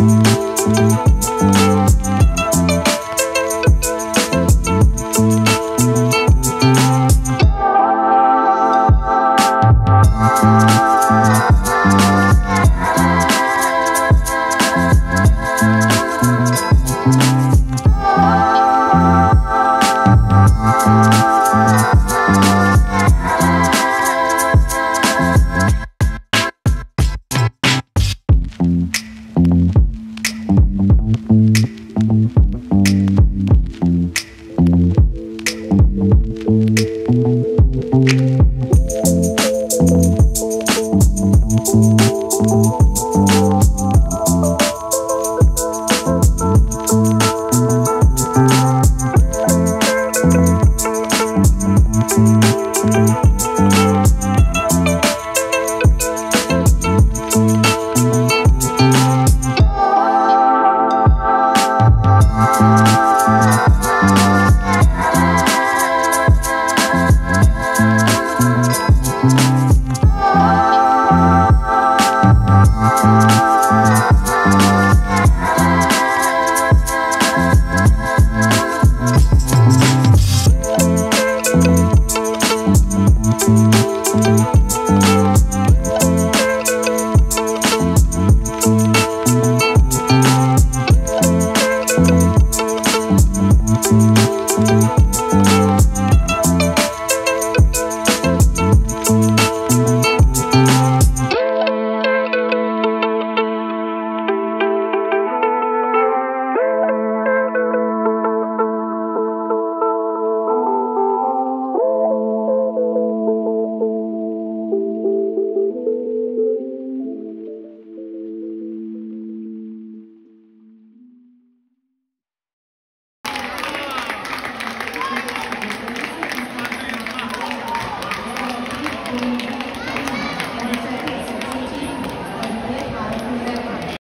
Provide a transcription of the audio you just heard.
Música